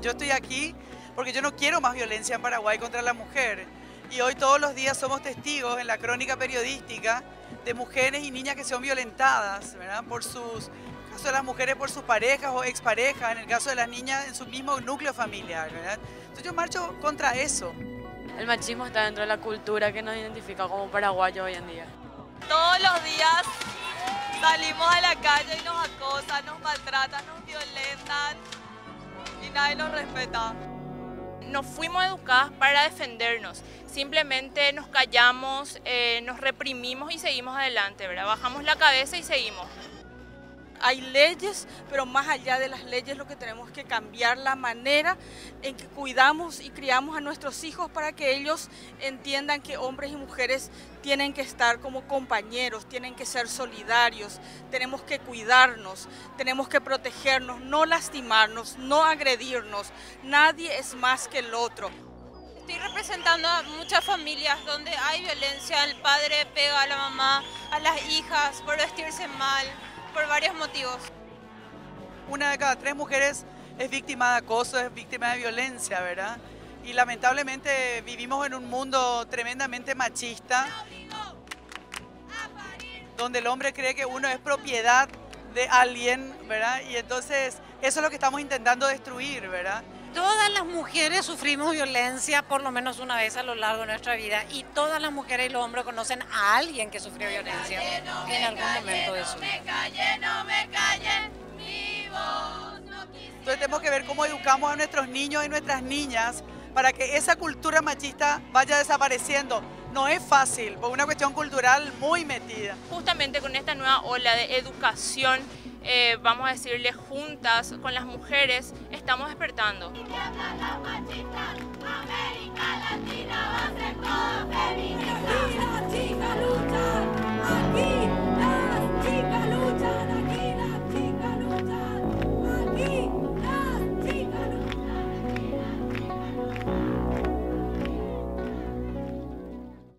Yo estoy aquí porque yo no quiero más violencia en Paraguay contra la mujer. Y hoy todos los días somos testigos en la crónica periodística de mujeres y niñas que son violentadas, ¿verdad? Por sus, en el caso de las mujeres por sus parejas o exparejas, en el caso de las niñas en su mismo núcleo familiar, ¿verdad? Entonces yo marcho contra eso. El machismo está dentro de la cultura que nos identifica como paraguayos hoy en día. Todos los días salimos a la calle y nos acosan, nos maltratan, nos violentan nadie nos respeta. Nos fuimos educadas para defendernos, simplemente nos callamos, eh, nos reprimimos y seguimos adelante, ¿verdad? Bajamos la cabeza y seguimos. Hay leyes, pero más allá de las leyes lo que tenemos que cambiar la manera en que cuidamos y criamos a nuestros hijos para que ellos entiendan que hombres y mujeres tienen que estar como compañeros, tienen que ser solidarios, tenemos que cuidarnos, tenemos que protegernos, no lastimarnos, no agredirnos. Nadie es más que el otro. Estoy representando a muchas familias donde hay violencia, el padre pega a la mamá, a las hijas por vestirse mal, por varios motivos. Una de cada tres mujeres es víctima de acoso, es víctima de violencia, ¿verdad? Y lamentablemente vivimos en un mundo tremendamente machista, donde el hombre cree que uno es propiedad de alguien, ¿verdad? Y entonces eso es lo que estamos intentando destruir, ¿verdad? Todas las mujeres sufrimos violencia por lo menos una vez a lo largo de nuestra vida y todas las mujeres y los hombres conocen a alguien que sufrió violencia en algún momento de su vida. Entonces tenemos que ver cómo educamos a nuestros niños y nuestras niñas para que esa cultura machista vaya desapareciendo. No es fácil, por una cuestión cultural muy metida. Justamente con esta nueva ola de educación, eh, vamos a decirle juntas con las mujeres, estamos despertando. ¡Izquierda, la machista!